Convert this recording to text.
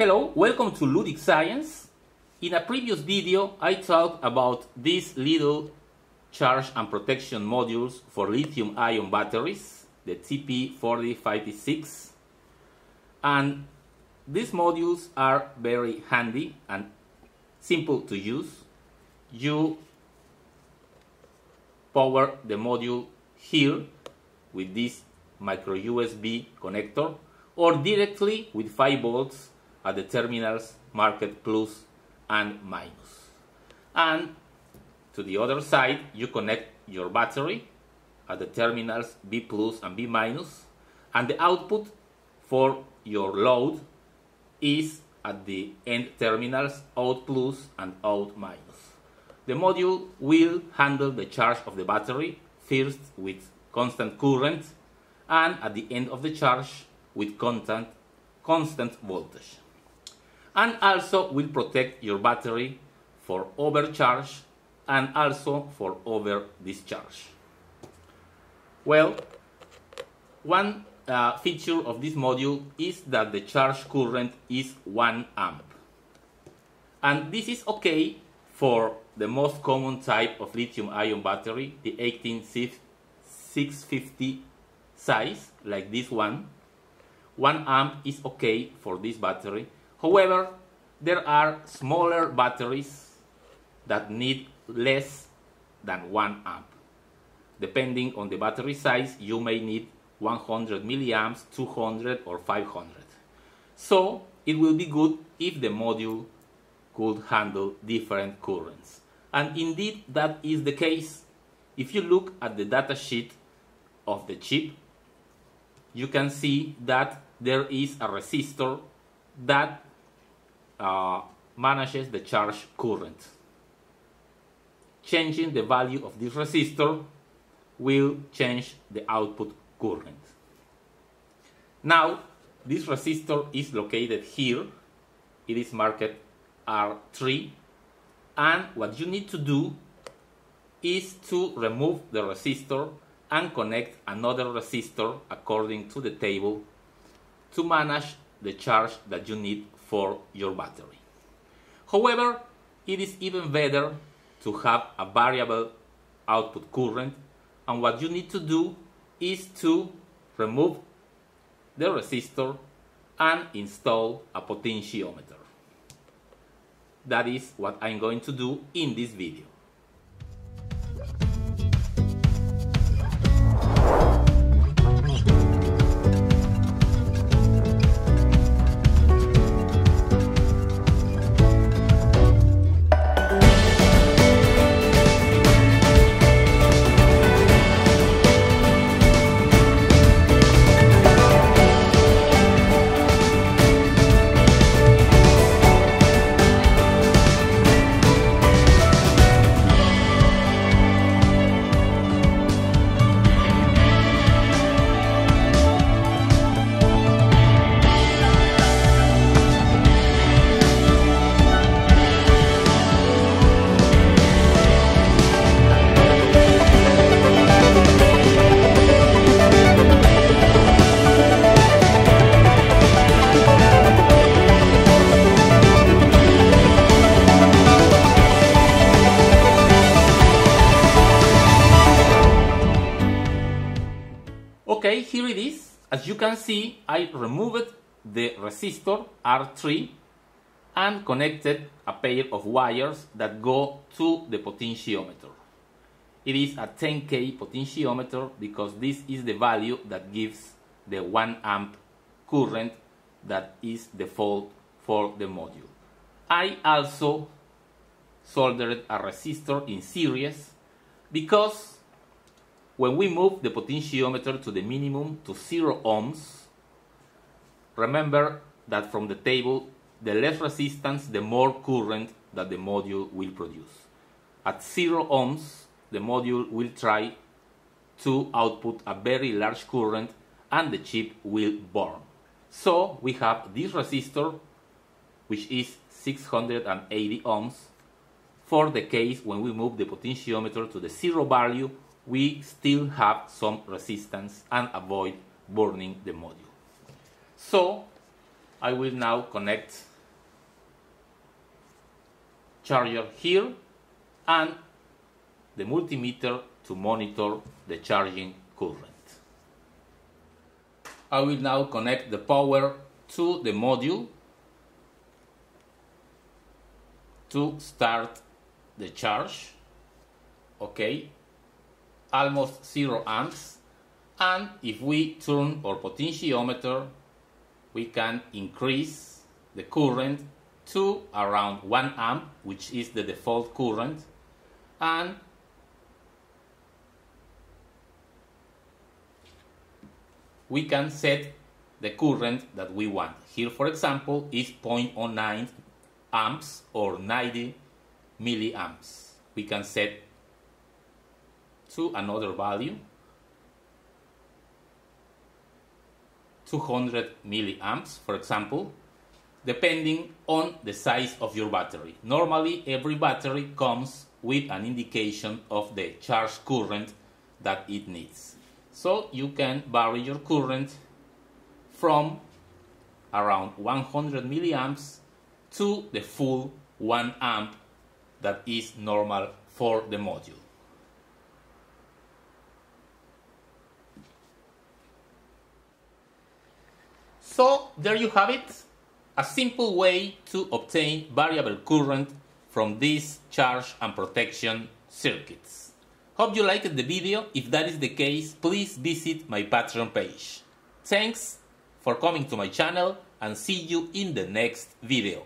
Hello, welcome to Ludic Science. In a previous video, I talked about these little charge and protection modules for lithium-ion batteries, the TP4056. And these modules are very handy and simple to use. You power the module here with this micro USB connector or directly with 5 volts at the terminals marked plus and minus. And to the other side, you connect your battery at the terminals B plus and B minus, and the output for your load is at the end terminals out plus and out minus. The module will handle the charge of the battery first with constant current and at the end of the charge with constant, constant voltage. And also will protect your battery for overcharge and also for over discharge. Well, one uh, feature of this module is that the charge current is 1 amp. And this is okay for the most common type of lithium-ion battery, the 18650 size, like this one. 1 amp is okay for this battery. However, there are smaller batteries that need less than 1 amp. Depending on the battery size, you may need 100 milliamps, 200 or 500. So it will be good if the module could handle different currents. And indeed that is the case. If you look at the data sheet of the chip, you can see that there is a resistor that uh, manages the charge current. Changing the value of this resistor will change the output current. Now, this resistor is located here. It is marked R3. And what you need to do is to remove the resistor and connect another resistor according to the table to manage the charge that you need for your battery. However, it is even better to have a variable output current and what you need to do is to remove the resistor and install a potentiometer. That is what I'm going to do in this video. Okay, here it is. As you can see, I removed the resistor R3 and connected a pair of wires that go to the potentiometer. It is a 10K potentiometer because this is the value that gives the 1 amp current that is default for the module. I also soldered a resistor in series because when we move the potentiometer to the minimum to 0 ohms, remember that from the table, the less resistance, the more current that the module will produce. At 0 ohms, the module will try to output a very large current and the chip will burn. So we have this resistor, which is 680 ohms, for the case when we move the potentiometer to the zero value we still have some resistance and avoid burning the module. So I will now connect charger here and the multimeter to monitor the charging current. I will now connect the power to the module to start the charge. Okay, almost 0 amps. And if we turn our potentiometer, we can increase the current to around 1 amp, which is the default current. And we can set the current that we want. Here, for example, is 0.09 amps or 90 milliamps. We can set to another value 200 milliamps, for example, depending on the size of your battery. Normally, every battery comes with an indication of the charge current that it needs. So you can vary your current from around 100 milliamps to the full 1 amp that is normal for the module. So there you have it, a simple way to obtain variable current from these charge and protection circuits. Hope you liked the video. If that is the case, please visit my Patreon page. Thanks for coming to my channel and see you in the next video.